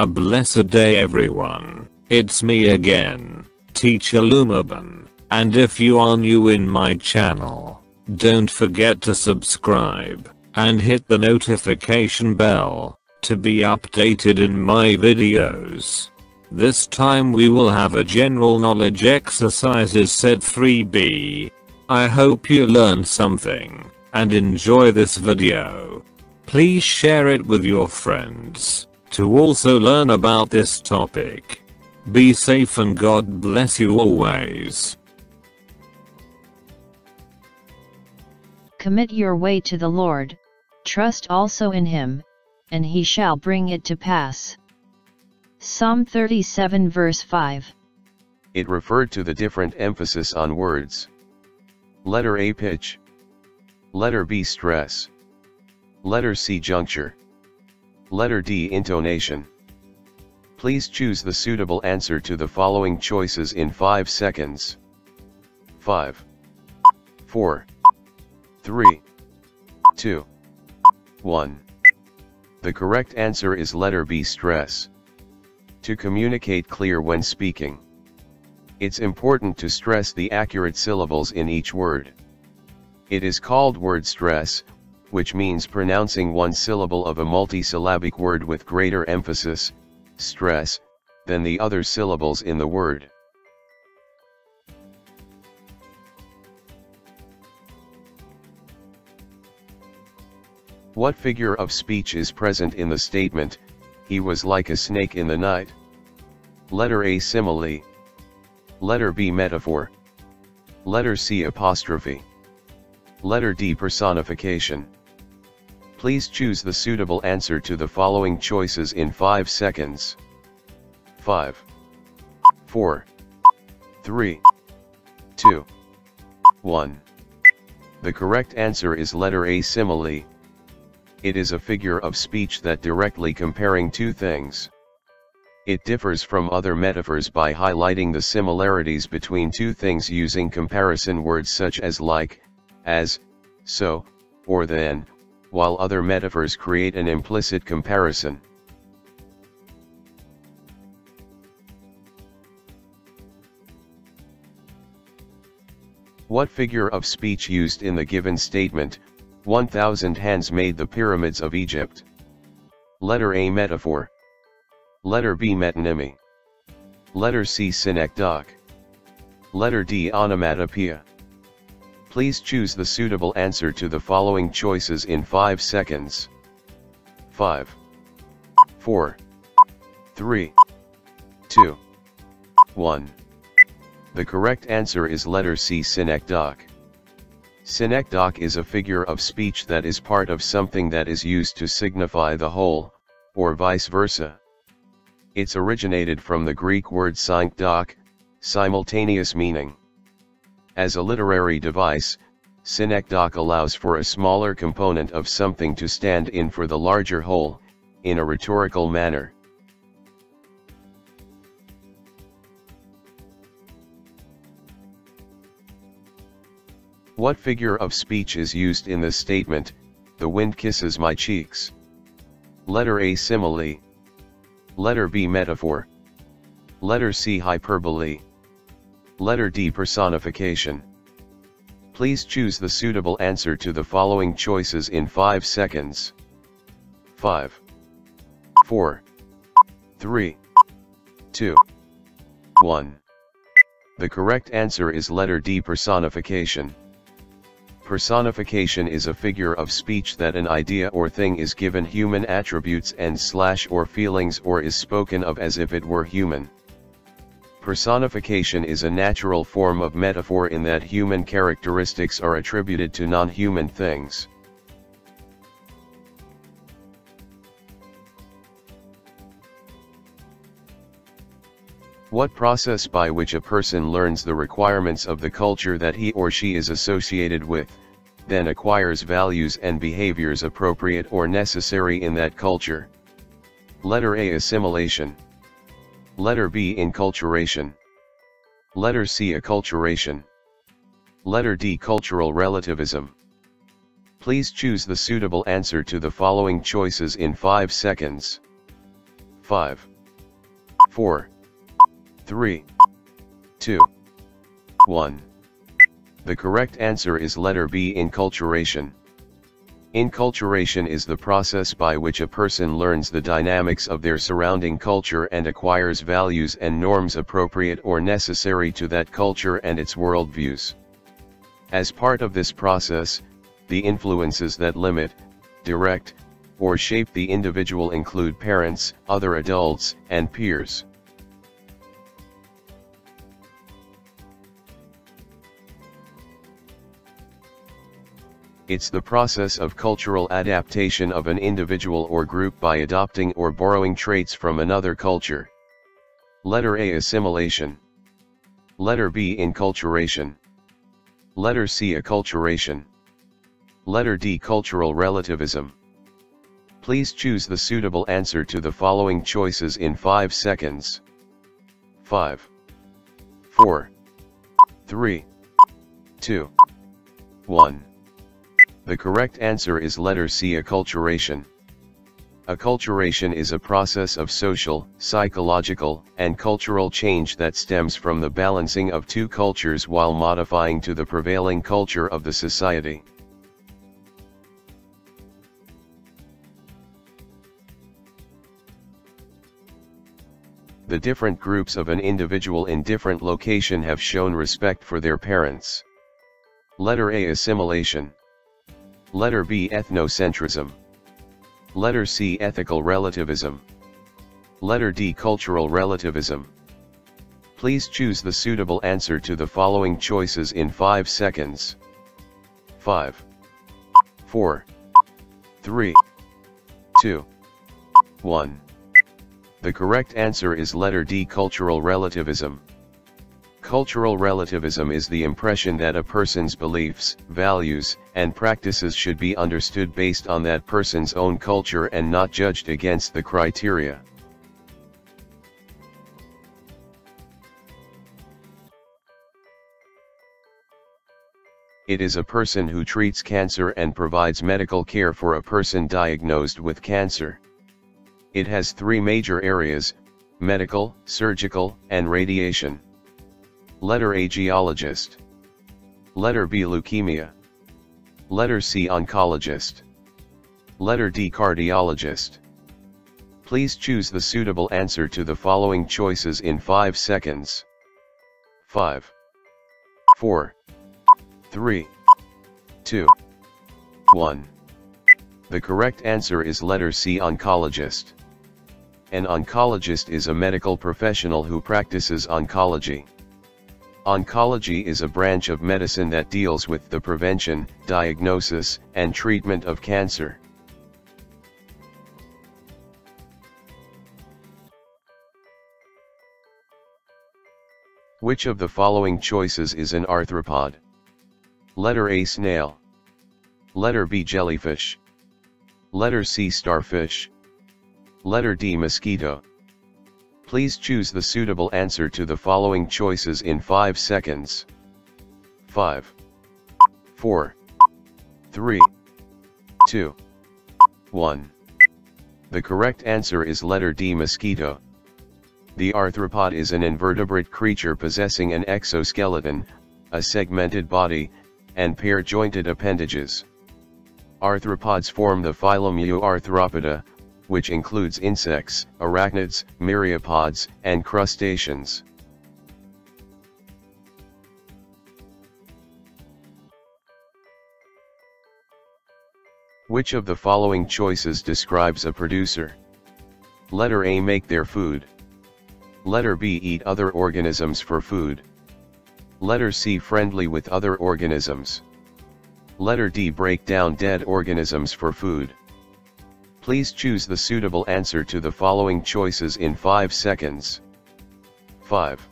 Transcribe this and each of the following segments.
A blessed day everyone, it's me again, Teacher Lumaban, and if you are new in my channel, don't forget to subscribe, and hit the notification bell, to be updated in my videos. This time we will have a general knowledge exercises set 3b. I hope you learned something, and enjoy this video. Please share it with your friends to also learn about this topic. Be safe and God bless you always. Commit your way to the Lord, trust also in him, and he shall bring it to pass. Psalm 37 verse 5. It referred to the different emphasis on words. Letter A pitch. Letter B stress. Letter C juncture. Letter D intonation. Please choose the suitable answer to the following choices in 5 seconds. 5 4 3 2 1 The correct answer is letter B stress. To communicate clear when speaking. It's important to stress the accurate syllables in each word. It is called word stress, which means pronouncing one syllable of a multisyllabic word with greater emphasis, stress, than the other syllables in the word. What figure of speech is present in the statement, he was like a snake in the night? Letter A simile. Letter B metaphor. Letter C apostrophe. Letter D personification. Please choose the suitable answer to the following choices in 5 seconds. 5 4 3 2 1 The correct answer is letter A. Simile. It is a figure of speech that directly comparing two things. It differs from other metaphors by highlighting the similarities between two things using comparison words such as like, as, so, or then, while other metaphors create an implicit comparison. What figure of speech used in the given statement, 1000 hands made the pyramids of Egypt? Letter A metaphor. Letter B metonymy. Letter C synecdoche. Letter D onomatopoeia. Please choose the suitable answer to the following choices in 5 seconds. 5 4 3 2 1 The correct answer is letter C synecdoche. Synecdoche is a figure of speech that is part of something that is used to signify the whole, or vice versa. It's originated from the Greek word synekdoche, simultaneous meaning. As a literary device, synecdoche allows for a smaller component of something to stand in for the larger whole, in a rhetorical manner. What figure of speech is used in the statement, the wind kisses my cheeks? Letter A simile. Letter B metaphor. Letter C hyperbole. Letter D personification. Please choose the suitable answer to the following choices in 5 seconds. 5 4 3 2 1 The correct answer is letter D personification. Personification is a figure of speech that an idea or thing is given human attributes and slash or feelings or is spoken of as if it were human. Personification is a natural form of metaphor in that human characteristics are attributed to non-human things. What process by which a person learns the requirements of the culture that he or she is associated with, then acquires values and behaviors appropriate or necessary in that culture. Letter A Assimilation Letter B Enculturation. Letter C Acculturation. Letter D Cultural relativism. Please choose the suitable answer to the following choices in 5 seconds. 5, 4, 3, 2, 1. The correct answer is letter B enculturation. Enculturation is the process by which a person learns the dynamics of their surrounding culture and acquires values and norms appropriate or necessary to that culture and its worldviews. As part of this process, the influences that limit, direct, or shape the individual include parents, other adults, and peers. It's the process of cultural adaptation of an individual or group by adopting or borrowing traits from another culture. Letter A Assimilation. Letter B Enculturation. Letter C Acculturation. Letter D Cultural relativism. Please choose the suitable answer to the following choices in 5 seconds. 5. 4. 3. 2. 1. The correct answer is letter C acculturation. Acculturation is a process of social, psychological, and cultural change that stems from the balancing of two cultures while modifying to the prevailing culture of the society. The different groups of an individual in different location have shown respect for their parents. Letter A Assimilation Letter B Ethnocentrism. Letter C Ethical relativism. Letter D Cultural relativism. Please choose the suitable answer to the following choices in 5 seconds. 5. 4. 3. 2. 1. The correct answer is letter D Cultural relativism. Cultural relativism is the impression that a person's beliefs, values, and practices should be understood based on that person's own culture and not judged against the criteria. It is a person who treats cancer and provides medical care for a person diagnosed with cancer. It has three major areas, medical, surgical, and radiation. Letter A Geologist. Letter B Leukemia. Letter C Oncologist. Letter D Cardiologist. Please choose the suitable answer to the following choices in 5 seconds. 5. 4. 3. 2. 1. The correct answer is letter C Oncologist. An oncologist is a medical professional who practices oncology. Oncology is a branch of medicine that deals with the prevention, diagnosis, and treatment of cancer. Which of the following choices is an arthropod? Letter A snail. Letter B jellyfish. Letter C starfish. Letter D mosquito. Please choose the suitable answer to the following choices in 5 seconds. 5. 4. 3. 2. 1. The correct answer is letter D mosquito. The arthropod is an invertebrate creature possessing an exoskeleton, a segmented body, and pair-jointed appendages. Arthropods form the phylum Euarthropoda, which includes insects, arachnids, myriapods, and crustaceans. Which of the following choices describes a producer? Letter A make their food. Letter B eat other organisms for food. Letter C friendly with other organisms. Letter D break down dead organisms for food. Please choose the suitable answer to the following choices in 5 seconds. 5.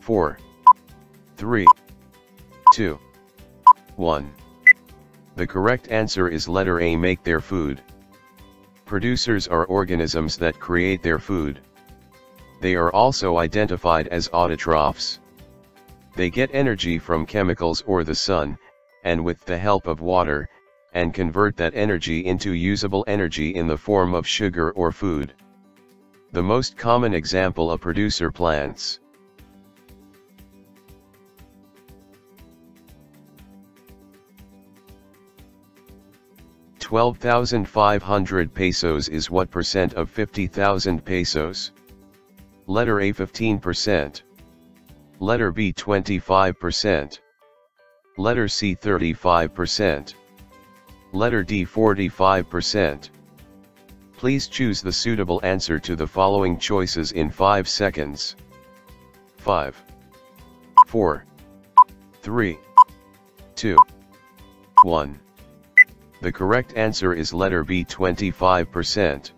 4. 3. 2. 1. The correct answer is letter A make their food. Producers are organisms that create their food. They are also identified as autotrophs. They get energy from chemicals or the sun, and with the help of water, and convert that energy into usable energy in the form of sugar or food. The most common example of producer plants. Twelve thousand five hundred pesos is what percent of fifty thousand pesos? Letter A 15%. Letter B 25%. Letter C 35%. Letter D 45%. Please choose the suitable answer to the following choices in 5 seconds. 5 4 3 2 1 The correct answer is letter B 25%.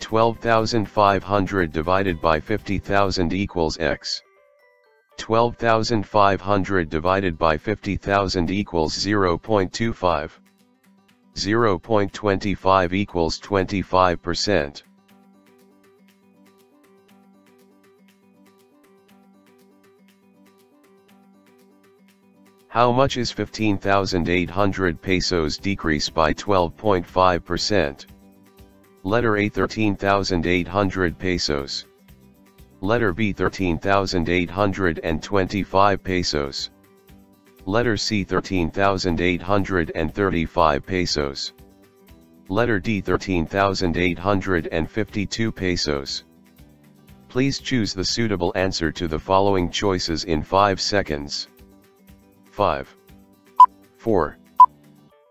12,500 divided by 50,000 equals x. 12,500 divided by 50,000 equals 0.25. 0.25 equals 25%. How much is 15,800 pesos decrease by 12.5%? Letter A 13,800 pesos. Letter B 13,825 pesos. Letter C 13,835 pesos. Letter D 13,852 pesos. Please choose the suitable answer to the following choices in 5 seconds. 5 4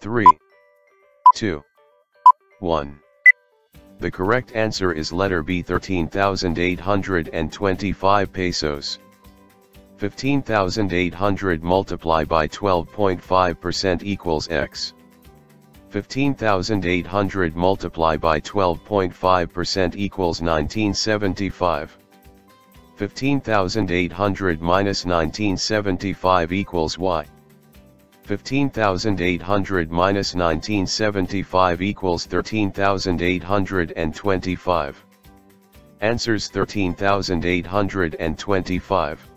3 2 1 The correct answer is letter B 13,825 pesos. 15,800 multiply by 12.5% equals x. 15,800 multiply by 12.5% equals 1975. 15,800 minus 1975 equals y. 15,800 minus 1975 equals 13,825. Answers 13,825.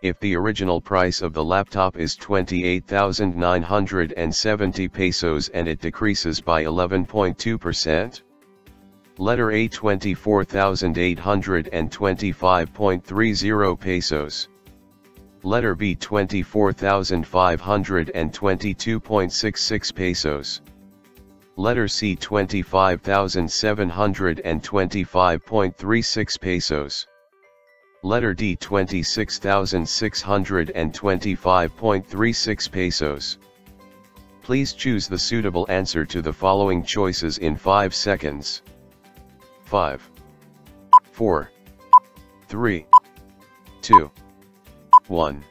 If the original price of the laptop is 28,970 pesos and it decreases by 11.2%? Letter A 24,825.30 pesos. Letter B 24,522.66 pesos. Letter C 25,725.36 pesos. Letter D 26,625.36 pesos. Please choose the suitable answer to the following choices in 5 seconds. 5 4 3 2 1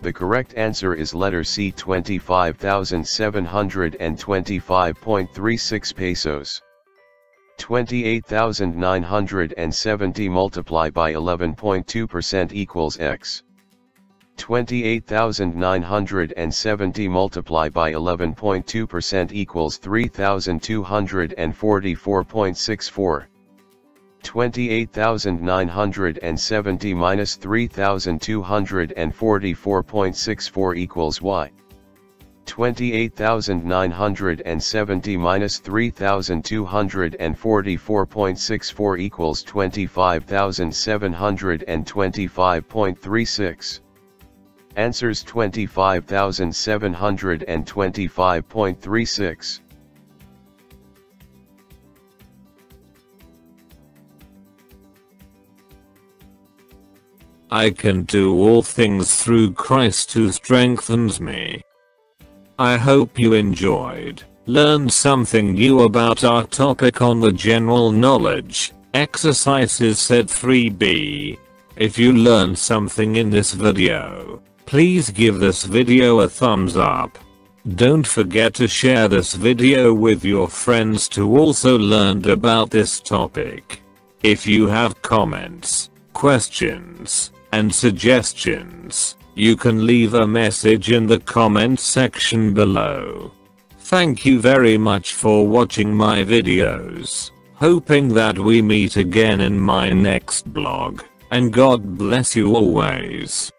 The correct answer is letter C 25,725.36 pesos. 28,970 multiply by 11.2% equals x. 28,970 multiply by 11.2% equals 3,244.64. 28,970 minus 3,244.64 equals y. 28,970 minus 3,244.64 equals 25,725.36. Answers 25,725.36. I can do all things through Christ who strengthens me. I hope you enjoyed, learned something new about our topic on the general knowledge, exercises set 3b. If you learned something in this video, please give this video a thumbs up. Don't forget to share this video with your friends to also learn about this topic. If you have comments, questions, and suggestions, you can leave a message in the comment section below. Thank you very much for watching my videos, hoping that we meet again in my next blog, and God bless you always.